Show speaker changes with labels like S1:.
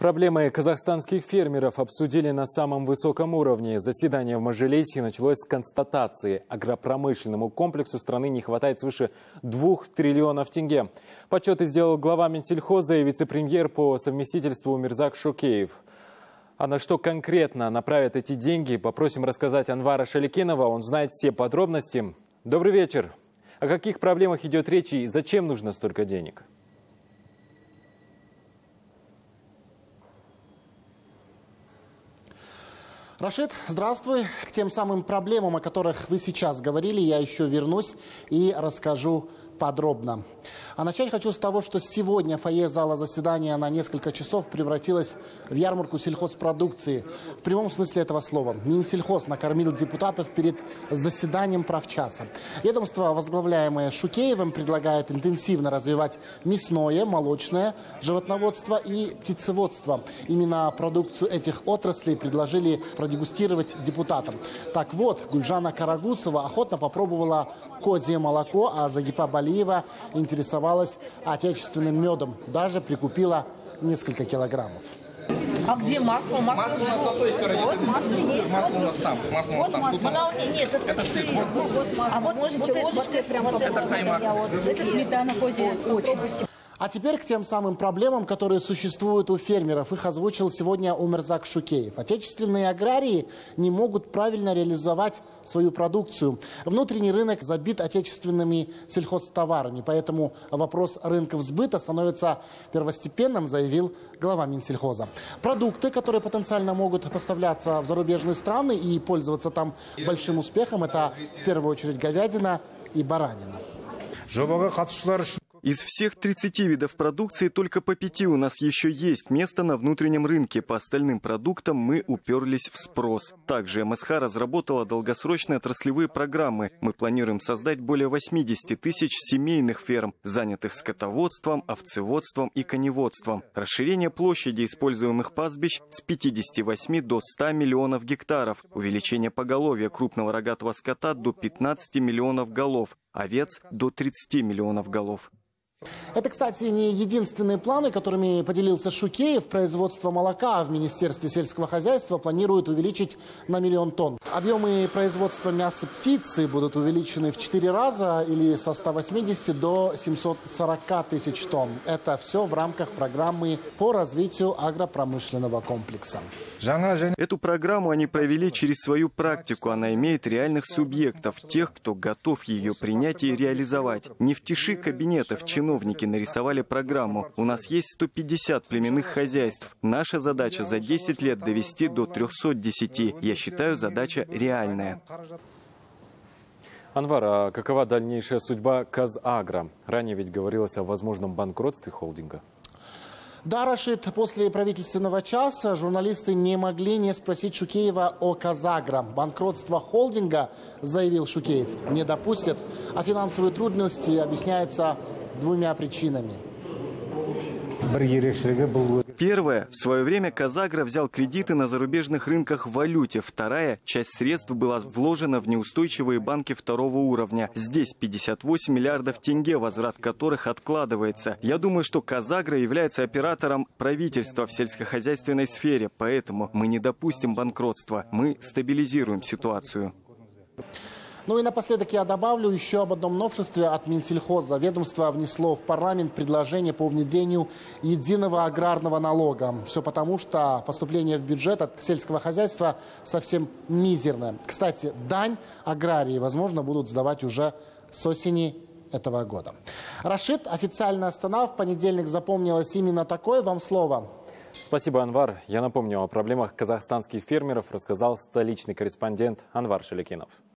S1: Проблемы казахстанских фермеров обсудили на самом высоком уровне. Заседание в Мажилисе началось с констатации. Агропромышленному комплексу страны не хватает свыше двух триллионов тенге. Подсчеты сделал глава Минсельхоза и вице-премьер по совместительству Мирзак Шукеев. А на что конкретно направят эти деньги, попросим рассказать Анвара Шаликинова. Он знает все подробности. Добрый вечер. О каких проблемах идет речь и зачем нужно столько денег?
S2: Рашид, здравствуй. К тем самым проблемам, о которых вы сейчас говорили, я еще вернусь и расскажу подробно. А начать хочу с того, что сегодня фойе зала заседания на несколько часов превратилось в ярмарку сельхозпродукции. В прямом смысле этого слова. Минсельхоз накормил депутатов перед заседанием правчаса. Ведомство, возглавляемое Шукеевым, предлагает интенсивно развивать мясное, молочное, животноводство и птицеводство. Именно продукцию этих отраслей предложили продегустировать депутатам. Так вот, Гульжана Карагусова охотно попробовала козье молоко, а Загипа Балиева интересовалась отечественным медом. Даже прикупила несколько килограммов.
S3: А где масло? Масло,
S4: масло на той стороне.
S3: Вот масло есть.
S4: Масло у нас там. Масло
S3: вот
S4: у там.
S3: масло. Она, нет, это,
S4: Это
S3: сыр. Вот, вот масло. А вот можете вот ложечкой прямо вот
S4: это
S3: это,
S4: хаймасло.
S3: вот, это сметана козья очень.
S2: А теперь к тем самым проблемам, которые существуют у фермеров. Их озвучил сегодня Умерзак Шукеев. Отечественные аграрии не могут правильно реализовать свою продукцию. Внутренний рынок забит отечественными сельхозтоварами, поэтому вопрос рынков сбыта становится первостепенным, заявил глава Минсельхоза. Продукты, которые потенциально могут поставляться в зарубежные страны и пользоваться там большим успехом, это в первую очередь говядина и баранина.
S5: Из всех 30 видов продукции только по пяти у нас еще есть место на внутреннем рынке. По остальным продуктам мы уперлись в спрос. Также МСХ разработала долгосрочные отраслевые программы. Мы планируем создать более 80 тысяч семейных ферм, занятых скотоводством, овцеводством и коневодством. Расширение площади используемых пастбищ с 58 до 100 миллионов гектаров. Увеличение поголовья крупного рогатого скота до 15 миллионов голов. Овец до 30 миллионов голов.
S2: Это, кстати, не единственные планы, которыми поделился Шукеев. Производство молока в Министерстве сельского хозяйства планирует увеличить на миллион тонн. Объемы производства мяса птицы будут увеличены в 4 раза или со 180 до 740 тысяч тонн. Это все в рамках программы по развитию агропромышленного комплекса.
S5: Эту программу они провели через свою практику. Она имеет реальных субъектов, тех, кто готов ее принять и реализовать. Не в тиши кабинетов чиновники нарисовали программу. У нас есть 150 племенных хозяйств. Наша задача за 10 лет довести до 310. Я считаю, задача реальная.
S1: Анвар, а какова дальнейшая судьба Казагро? Ранее ведь говорилось о возможном банкротстве холдинга.
S2: Да, Рашид, после правительственного часа журналисты не могли не спросить Шукеева о Казагро. Банкротство холдинга, заявил Шукеев, не допустят, а финансовые трудности объясняются двумя причинами.
S6: бір ерекшелігі бұл
S5: Первое. В свое время Казагро взял кредиты на зарубежных рынках в валюте. Вторая. Часть средств была вложена в неустойчивые банки второго уровня. Здесь 58 миллиардов тенге, возврат которых откладывается. Я думаю, что Казагро является оператором правительства в сельскохозяйственной сфере. Поэтому мы не допустим банкротства. Мы стабилизируем ситуацию.
S2: Ну и напоследок я добавлю еще об одном новшестве от Минсельхоза. Ведомство внесло в парламент предложение по внедрению единого аграрного налога. Все потому, что поступление в бюджет от сельского хозяйства совсем мизерное. Кстати, дань аграрии, возможно, будут сдавать уже с осени этого года. Рашид, официально Астана в понедельник запомнилась именно такое. Вам слово.
S1: Спасибо, Анвар. Я напомню, о проблемах казахстанских фермеров рассказал столичный корреспондент Анвар Шелякинов.